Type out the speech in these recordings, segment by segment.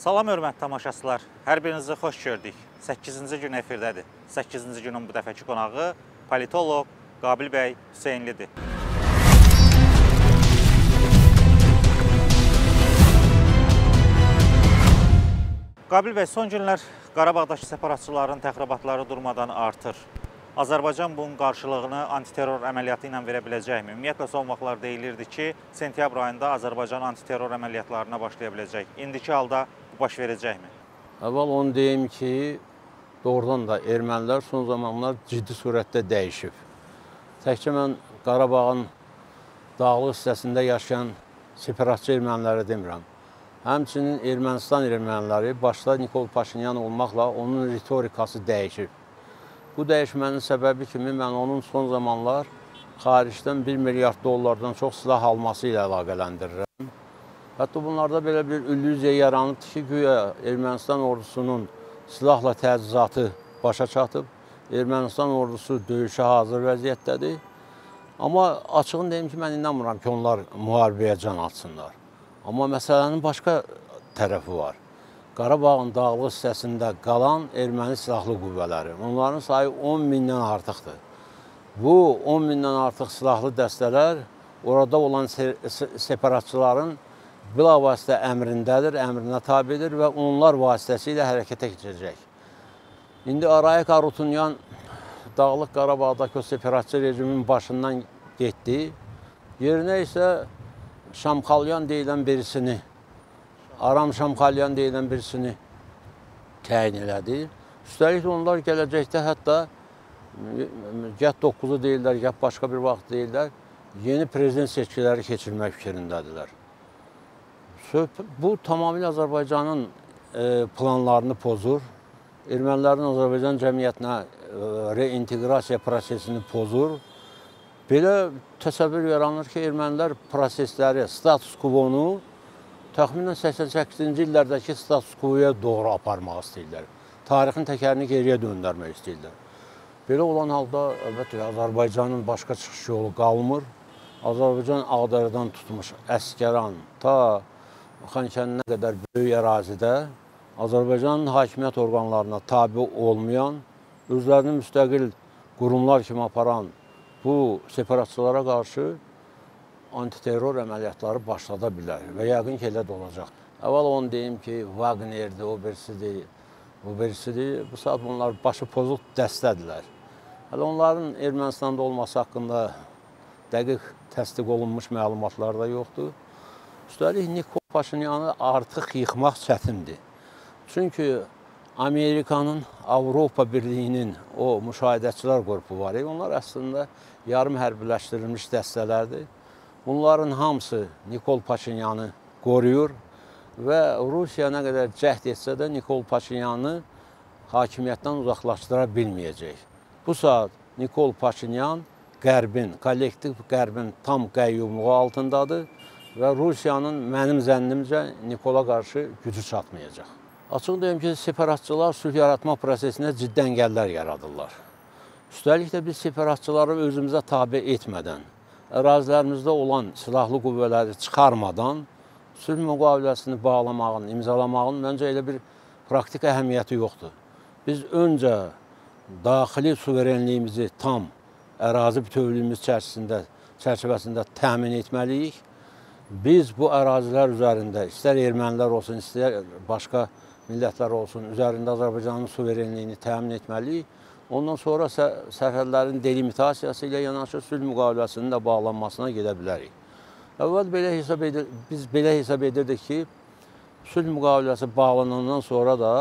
Salam hörmətli tamaşaçılar. Hər birinizi xoş gördük. 8-ci gün efirdədir. 8-ci günün bu dəfəki qonağı politoloq Qabil bəy Hüseynlidir. Qabil bəy, son günlər Qarabağdakı separatçıların təxribatları durmadan artır. Azərbaycan bunun qarşılığını antiterror əməliyyatı ilə verə biləcəkmi? Ümumiyyətlə son vaxtlar deyilirdi ki, sentyabr ayında Azərbaycan antiterror əməliyyatlarına başlaya biləcək. İndiki halda baş verəcəkmi? Əvvəl onu deyim ki, doğrudan da ermənilər son zamanlar ciddi surətdə dəyişib. Təkcə mən Qarabağın dağlıq hissəsində yaşayan separatçı erməniləri demirəm. Həmçinin Ermənistan erməniləri başda Nikol Paşinyan olmaqla onun ritorikası dəyişib. Bu dəyişmənin səbəbi kimi mən onun son zamanlar xaricdən 1 milyard dollardan çox silah alması ilə əlaqələndirirəm. Hətta bunlarda belə bir illüziya yaranıbdır ki, güya Ermənistan ordusunun silahla təchizatı başa çatıb, Ermənistan ordusu döyüşə hazır vəziyyətdədir. Amma açığını deyim ki, mən inanmıram ki, onlar müharibəyə can atsınlar. Amma məsələnin başqa tərəfi var. Qarabağın dağlıq hissəsində qalan erməni silahlı qüvvələri. Onların sayı 10 mindən artıqdır. Bu 10 mindən artıq silahlı dəstələr orada olan separatçıların bilavasitə əmrindədir, əmrinə tabidir və onlar vasitəsilə hərəkətə keçəcək. İndi Arayik Arutunyan Dağlıq Qarabağdakı o separatçı rejimin başından getdi. Yerinə isə Şamxalyan deyilən birisini, Aram Şamxalyan deyilən birisini təyin elədi. Üstəlik onlar gələcəkdə hətta gəh 9-u deyirlər, gəh başqa bir vaxt deyirlər, yeni prezident seçkiləri keçirmək fikrindədirlər. Bu tamamilə Azərbaycanın planlarını pozur. Ermənilərin Azərbaycan cəmiyyətinə reinteqrasiya prosesini pozur. Belə təsəvvür yaranır ki, ermənilər prosesləri, status quo-nu təxminən 88-ci illərdəki status quo-ya doğru aparmaq istəyirlər. Tarixin təkərini geriyə döndərmək istəyirlər. Belə olan halda əlbəttə Azərbaycanın başqa çıxış yolu qalmır. Azərbaycan Ağdərədən tutmuş Əskəran ta Xankəndinə qədər böyük ərazidə Azərbaycanın hakimiyyət orqanlarına tabi olmayan, özlərini müstəqil qurumlar kimi aparan bu separatçılara qarşı antiterror əməliyyatları başlada bilər və yəqin ki, elə də olacaq. Əvvəl onu deyim ki, Wagnerdir, o birisidir, bu birisidir. Bu saat bunlar başı pozuq dəstədirlər. Hələ onların Ermənistanda olması haqqında dəqiq təsdiq olunmuş məlumatlar da yoxdur. Üstəlik, Nikol Paşinyanı artıq yıxmaq çətindir. Çünki Amerikanın, Avropa Birliyinin o müşahidəçilər qrupu var. Onlar əslində yarım hərbiləşdirilmiş dəstələrdir. Bunların hamısı Nikol Paşinyanı qoruyur və Rusiya nə qədər cəhd etsə də Nikol Paşinyanı hakimiyyətdən uzaqlaşdıra bilməyəcək. Bu saat Nikol Paşinyan Qərbin, kollektiv Qərbin tam qəyyumluğu altındadır və Rusiyanın mənim zənnimcə Nikola qarşı gücü çatmayacaq. Açıq deyim ki, separatçılar sülh yaratma prosesinə ciddi əngəllər yaradırlar. Üstəlik də biz separatçıları özümüzə tabi etmədən, ərazilərimizdə olan silahlı qüvvələri çıxarmadan sülh müqaviləsini bağlamağın, imzalamağın məncə elə bir praktik əhəmiyyəti yoxdur. Biz öncə daxili suverenliyimizi tam ərazi bütövlüyümüz çərçivəsində, çərçivəsində təmin etməliyik biz bu ərazilər üzərində, istər ermənilər olsun, istər başqa millətlər olsun, üzərində Azərbaycanın suverenliyini təmin etməliyik. Ondan sonra sərhədlərin delimitasiyası ilə yanaşı sülh müqaviləsinin də bağlanmasına gedə bilərik. Əvvəl belə hesab edir, biz belə hesab edirdik ki, sülh müqaviləsi bağlanandan sonra da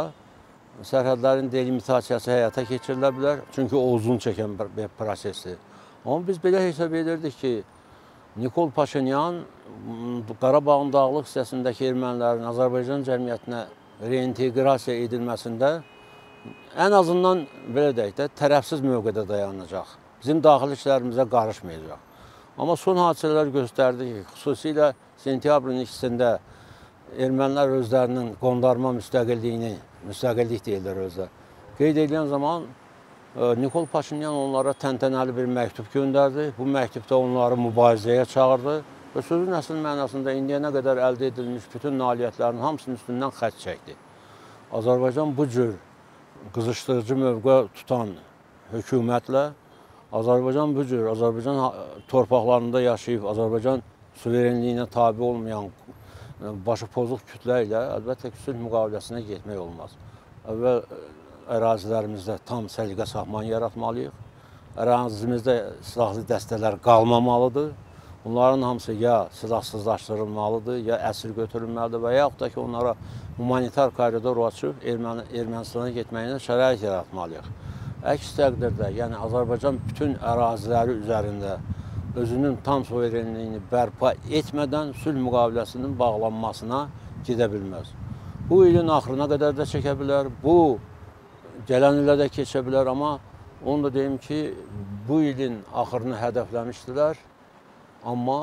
sərhədlərin delimitasiyası həyata keçirilə bilər. Çünki o uzun çəkən bir prosesdir. Amma biz belə hesab edirdik ki, Nikol Paşinyan Qarabağın dağlıq hissəsindəki ermənilərin Azərbaycan cəmiyyətinə reinteqrasiya edilməsində ən azından belə deyək də tərəfsiz mövqedə dayanacaq. Bizim daxili işlərimizə qarışmayacaq. Amma son hadisələr göstərdi ki, xüsusilə sentyabrın ikisində ermənilər özlərinin qondarma müstəqilliyini, müstəqillik deyirlər özlər, qeyd edən zaman Nikol Paşinyan onlara təntənəli bir məktub göndərdi. Bu məktubda onları mübarizəyə çağırdı və sözün əsl mənasında indiyənə qədər əldə edilmiş bütün nailiyyətlərin hamısının üstündən xətt çəkdi. Azərbaycan bu cür qızışdırıcı mövqe tutan hökumətlə Azərbaycan bu cür Azərbaycan torpaqlarında yaşayıb Azərbaycan suverenliyinə tabe olmayan e, başı pozuq kütlə ilə əlbəttə ki, sülh müqaviləsinə getmək olmaz. Əvvəl ərazilərimizdə tam səliqə sahman yaratmalıyıq. Ərazimizdə silahlı dəstələr qalmamalıdır. Bunların hamısı ya silahsızlaşdırılmalıdır, ya əsir götürülməlidir və yaxud da ki, onlara humanitar koridor açıb Erməni, Ermənistana getməyinə şərait yaratmalıyıq. Əks təqdirdə, yəni Azərbaycan bütün əraziləri üzərində özünün tam suverenliyini bərpa etmədən sülh müqaviləsinin bağlanmasına gedə bilməz. Bu ilin axırına qədər də çəkə bilər, bu gələn ilə də keçə bilər, amma onu da deyim ki, bu ilin axırını hədəfləmişdilər, amma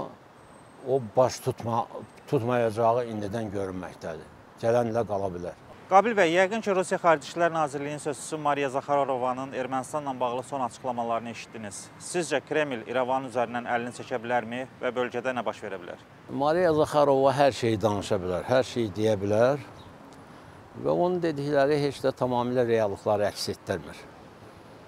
o baş tutma, tutmayacağı indidən görünməkdədir. Gələn ilə qala bilər. Qabil bəy, yəqin ki, Rusiya Xarici İşlər Nazirliyinin sözçüsü Mariya Zaxarovanın Ermənistanla bağlı son açıqlamalarını eşitdiniz. Sizcə Kreml İrəvan üzərindən əlini çəkə bilərmi və bölgədə nə baş verə bilər? Mariya Zaxarova hər şeyi danışa bilər, hər şeyi deyə bilər və onun dedikləri heç də tamamilə reallıqları əks etdirmir.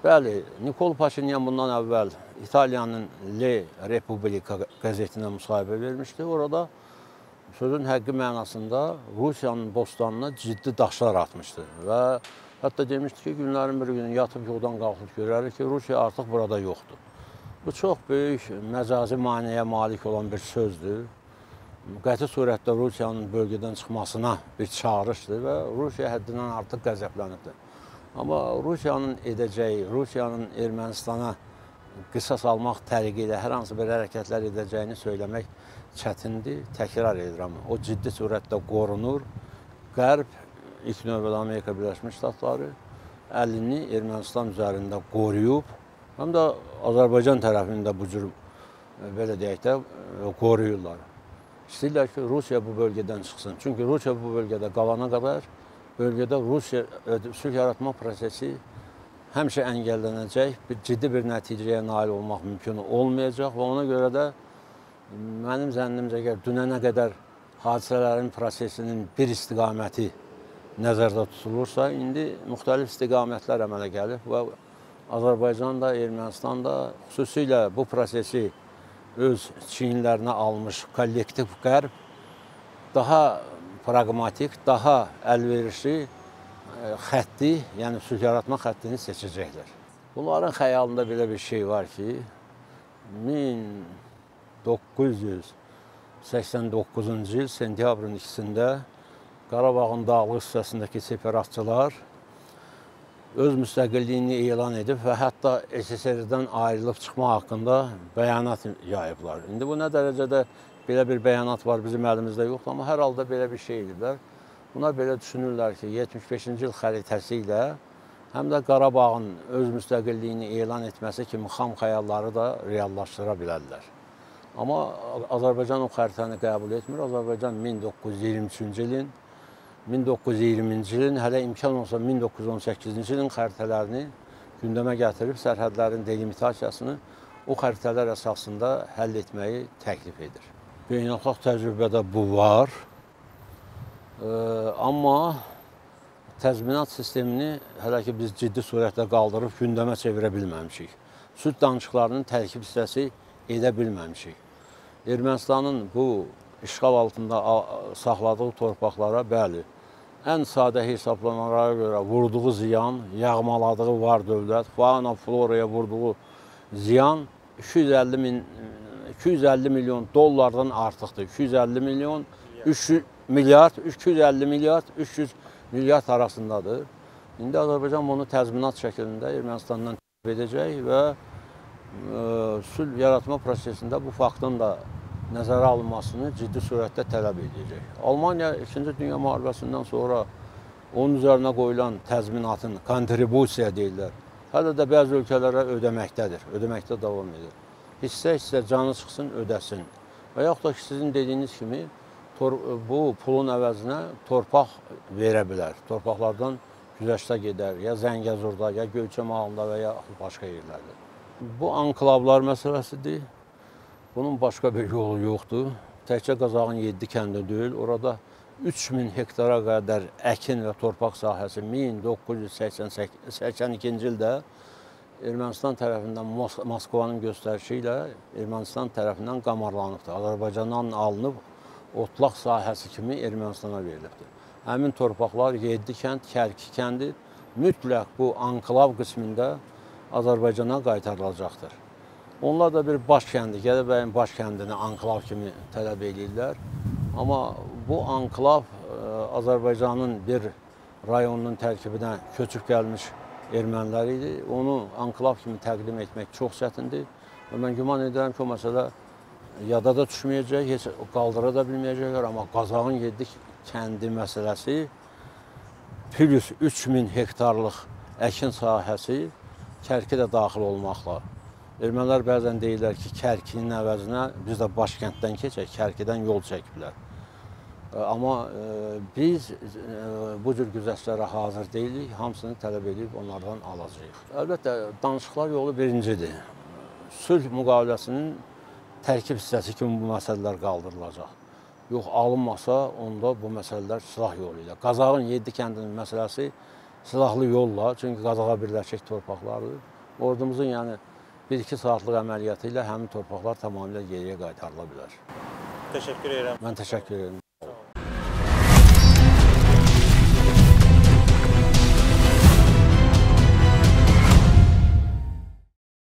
Bəli, Nikol Paşinyan bundan əvvəl İtaliyanın Le Republika qəzetinə müsahibə vermişdi. Orada sözün həqqi mənasında Rusiyanın bostanına ciddi daşlar atmışdı və hətta demişdi ki, günlərin bir günü yatıb yuxudan qalxıb görərik ki, Rusiya artıq burada yoxdur. Bu çox böyük məcazi maneəyə malik olan bir sözdür. Qəti surətdə Rusiyanın bölgədən çıxmasına bir çağırışdır və Rusiya həddindən artıq qəzəblənibdir. Amma Rusiyanın edəcəyi, Rusiyanın Ermənistana qisas almaq təriqi ilə hər hansı bir hərəkətlər edəcəyini söyləmək çətindir. Təkrar edirəm, o ciddi surətdə qorunur. Qərb, ilk növbədə Amerika Birləşmiş Ştatları əlini Ermənistan üzərində qoruyub, həm də Azərbaycan tərəfini də bu cür belə deyək də qoruyurlar. İstəyirlər ki, Rusiya bu bölgədən çıxsın. Çünki Rusiya bu bölgədə qalana qədər bölgədə Rusiya e, sülh yaratma prosesi həmişə əngəllənəcək, bir ciddi bir nəticəyə nail olmaq mümkün olmayacaq və ona görə də mənim zənnimcə əgər dünənə qədər hadisələrin prosesinin bir istiqaməti nəzərdə tutulursa, indi müxtəlif istiqamətlər əmələ gəlir və Azərbaycan da, Ermənistan da xüsusilə bu prosesi öz çiyinlərinə almış kollektiv qərb daha praqmatik, daha əlverişli e, xətti, yəni sülh yaratma xəttini seçəcəklər. Bunların xəyalında belə bir şey var ki, 1989-cu il sentyabrın 2-sində Qarabağın dağlıq hissəsindəki separatçılar öz müstəqilliyini elan edib və hətta SSR-dən ayrılıb çıxma haqqında bəyanat yayıblar. İndi bu nə dərəcədə belə bir bəyanat var bizim əlimizdə yoxdur, amma hər halda belə bir şey ediblər. Bunlar belə düşünürlər ki, 75-ci il xəritəsi ilə həm də Qarabağın öz müstəqilliyini elan etməsi kimi xam xəyalları da reallaşdıra bilərlər. Amma Azərbaycan o xəritəni qəbul etmir. Azərbaycan 1923-cü ilin 1920-ci ilin, hələ imkan olsa 1918-ci ilin xəritələrini gündəmə gətirib sərhədlərin delimitasiyasını o xəritələr əsasında həll etməyi təklif edir. Beynəlxalq təcrübədə bu var. Ee, amma təzminat sistemini hələ ki biz ciddi surətdə qaldırıb gündəmə çevirə bilməmişik. Sülh danışıqlarının tərkib hissəsi edə bilməmişik. Ermənistanın bu işğal altında saxladığı torpaqlara bəli, ən sadə hesablamalara görə vurduğu ziyan, yağmaladığı var dövlət, fauna, floraya vurduğu ziyan 250 min 250 milyon dollardan artıqdır. 250 milyon 300 milyard, 250 milyard, 300 milyard arasındadır. İndi Azərbaycan bunu təzminat şəklində Ermənistandan tələb edəcək və e, sülh yaratma prosesində bu faktın da nəzərə alınmasını ciddi surətdə tələb edəcək. Almaniya 2-ci Dünya müharibəsindən sonra onun üzərinə qoyulan təzminatın kontribusiya deyirlər. Hələ də bəzi ölkələrə ödəməkdədir, ödəməkdə davam edir. Hissə-hissə canı çıxsın, ödəsin. Və yaxud da ki, sizin dediyiniz kimi bu pulun əvəzinə torpaq verə bilər. Torpaqlardan güzəştə gedər, ya Zəngəzurda, ya Göyçə Mağında və ya başqa yerlərdə. Bu anklavlar məsələsidir. Bunun başqa bir yolu yoxdur. Təkcə Qazağın 7 kəndi deyil, orada 3000 hektara qədər əkin və torpaq sahəsi 1982-ci ildə Ermənistan tərəfindən Mos Moskvanın göstərişi ilə Ermənistan tərəfindən qamarlanıbdır. Azərbaycandan alınıb otlaq sahəsi kimi Ermənistana verilibdir. Həmin torpaqlar 7 kənd, Kərki kəndi mütləq bu anklav qismində Azərbaycana qaytarılacaqdır. Onlar da bir baş kəndi, Gədəbəyin baş kəndini anklav kimi tələb edirlər. Amma bu anklav ə, Azərbaycanın bir rayonunun tərkibinə köçüb gəlmiş ermənilər idi. Onu anklav kimi təqdim etmək çox çətindir. Və mən güman edirəm ki, o məsələ yada da düşməyəcək, heç qaldıra da bilməyəcəklər. Amma Qazağın 7 kəndi məsələsi plus 3000 hektarlıq əkin sahəsi Kərki də daxil olmaqla. Ermənilər bəzən deyirlər ki, Kərkinin əvəzinə biz də başkənddən keçək, Kərkidən yol çəkiblər. E, Amma e, biz e, bu cür güzəştlərə hazır deyilik, hamısını tələb edib onlardan alacağıq. Əlbəttə, danışıqlar yolu birincidir. Sülh müqaviləsinin tərkib hissəsi kimi bu məsələlər qaldırılacaq. Yox, alınmasa, onda bu məsələlər silah yolu ilə. Qazağın 7 kəndinin məsələsi silahlı yolla, çünki Qazağa birləşik torpaqlardır. Ordumuzun yəni 1-2 saatlıq əməliyyatı ilə həmin torpaqlar tamamilə geriyə qaytarıla bilər. Təşəkkür edirəm. Mən təşəkkür edirəm.